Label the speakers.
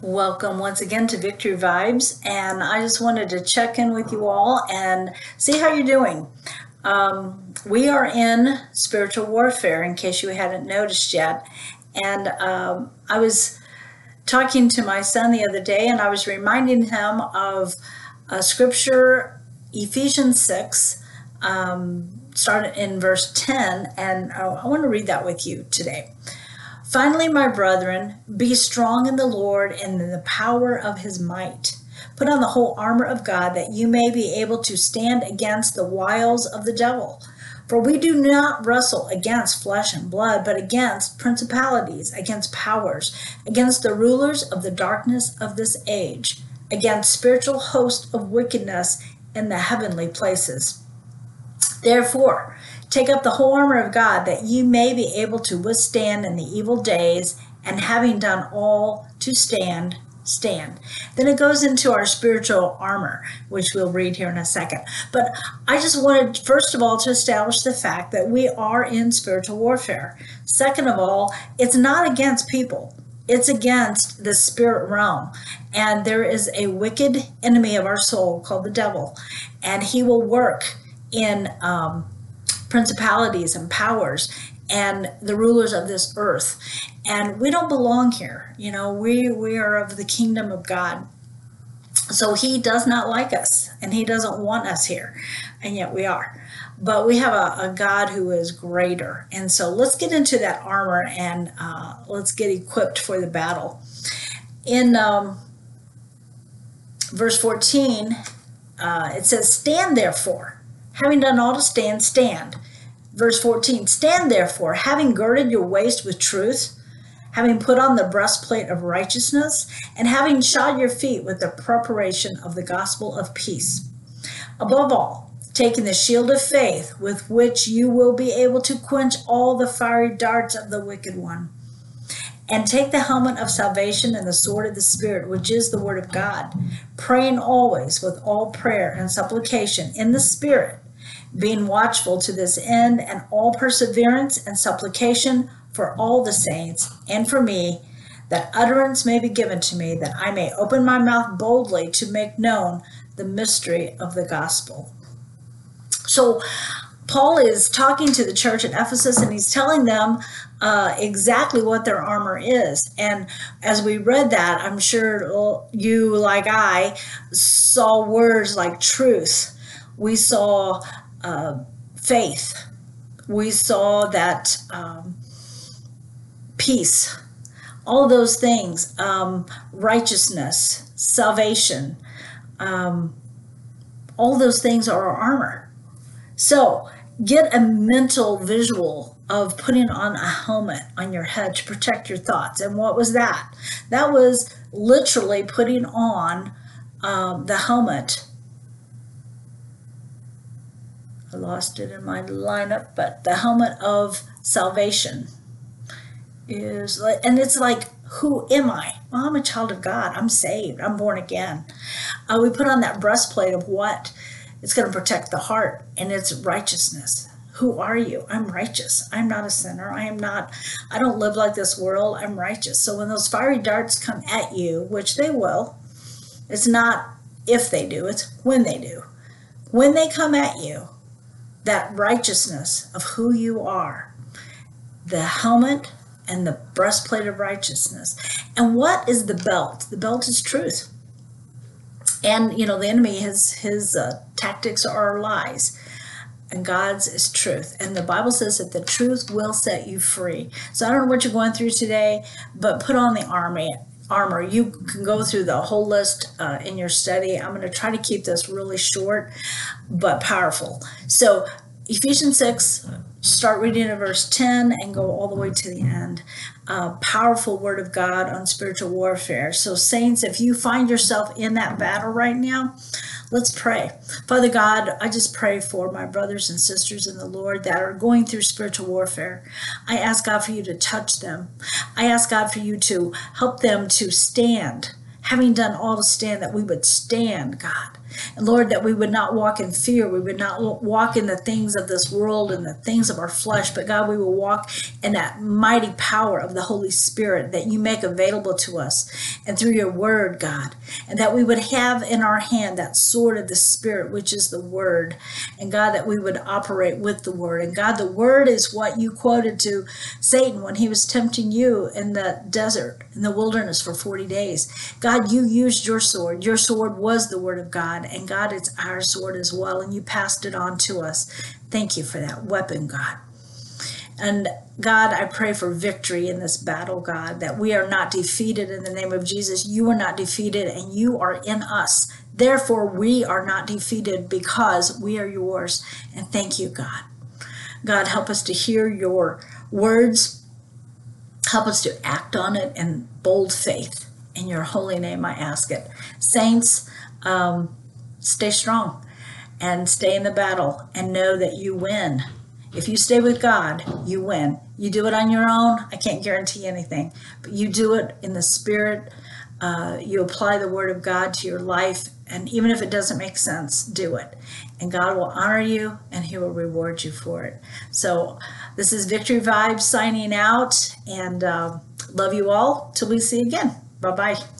Speaker 1: Welcome once again to Victory Vibes, and I just wanted to check in with you all and see how you're doing. Um, we are in spiritual warfare, in case you hadn't noticed yet. And um, I was talking to my son the other day, and I was reminding him of a scripture, Ephesians 6, um, started in verse 10, and I want to read that with you today. Finally, my brethren, be strong in the Lord and in the power of his might. Put on the whole armor of God that you may be able to stand against the wiles of the devil. For we do not wrestle against flesh and blood, but against principalities, against powers, against the rulers of the darkness of this age, against spiritual hosts of wickedness in the heavenly places. Therefore, Take up the whole armor of God that you may be able to withstand in the evil days, and having done all to stand, stand. Then it goes into our spiritual armor, which we'll read here in a second. But I just wanted, first of all, to establish the fact that we are in spiritual warfare. Second of all, it's not against people. It's against the spirit realm. And there is a wicked enemy of our soul called the devil. And he will work in um, principalities and powers and the rulers of this earth. And we don't belong here. You know, we, we are of the kingdom of God. So he does not like us and he doesn't want us here. And yet we are. But we have a, a God who is greater. And so let's get into that armor and uh, let's get equipped for the battle. In um, verse 14, uh, it says, Stand therefore Having done all to stand, stand. Verse 14 Stand therefore, having girded your waist with truth, having put on the breastplate of righteousness, and having shod your feet with the preparation of the gospel of peace. Above all, taking the shield of faith with which you will be able to quench all the fiery darts of the wicked one. And take the helmet of salvation and the sword of the Spirit, which is the word of God, praying always with all prayer and supplication in the Spirit being watchful to this end, and all perseverance and supplication for all the saints and for me, that utterance may be given to me, that I may open my mouth boldly to make known the mystery of the gospel. So, Paul is talking to the church at Ephesus and he's telling them uh, exactly what their armor is. And as we read that, I'm sure you, like I, saw words like truth. We saw uh, faith. We saw that um, peace, all those things, um, righteousness, salvation, um, all those things are our armor. So get a mental visual of putting on a helmet on your head to protect your thoughts. And what was that? That was literally putting on um, the helmet I lost it in my lineup, but the helmet of salvation is like, and it's like, who am I? Well, I'm a child of God. I'm saved. I'm born again. Uh, we put on that breastplate of what? It's going to protect the heart, and it's righteousness. Who are you? I'm righteous. I'm not a sinner. I am not, I don't live like this world. I'm righteous. So when those fiery darts come at you, which they will, it's not if they do, it's when they do. When they come at you, that righteousness of who you are, the helmet and the breastplate of righteousness. And what is the belt? The belt is truth. And you know the enemy his his uh, tactics are lies and God's is truth. And the Bible says that the truth will set you free. So I don't know what you're going through today, but put on the army armor. You can go through the whole list uh, in your study. I'm going to try to keep this really short but powerful. So, Ephesians 6, start reading at verse 10 and go all the way to the end. Powerful word of God on spiritual warfare. So, saints, if you find yourself in that battle right now, let's pray. Father God, I just pray for my brothers and sisters in the Lord that are going through spiritual warfare. I ask God for you to touch them. I ask God for you to help them to stand, having done all to stand, that we would stand, God And Lord, that we would not walk in fear. We would not walk in the things of this world and the things of our flesh, but God, we will walk in that mighty power of the Holy Spirit that you make available to us and through your word, God. And that we would have in our hand that sword of the Spirit, which is the word. And God, that we would operate with the word. And God, the word is what you quoted to Satan when he was tempting you in the desert, in the wilderness for 40 days. God, you used your sword. Your sword was the word of God. And God, it's our sword as well. And you passed it on to us. Thank you for that weapon, God. And God, I pray for victory in this battle, God, that we are not defeated in the name of Jesus. You are not defeated, and you are in us. Therefore, we are not defeated because we are yours. And thank you, God. God, help us to hear your words. Help us to act on it in bold faith. In your holy name, I ask it. Saints, um, stay strong and stay in the battle and know that you win. If you stay with God, you win. You do it on your own, I can't guarantee anything, but you do it in the Spirit. Uh, you apply the Word of God to your life, and even if it doesn't make sense, do it. And God will honor you and He will reward you for it. So, this is Victory Vibes signing out, and uh, love you all till we see you again. Bye bye.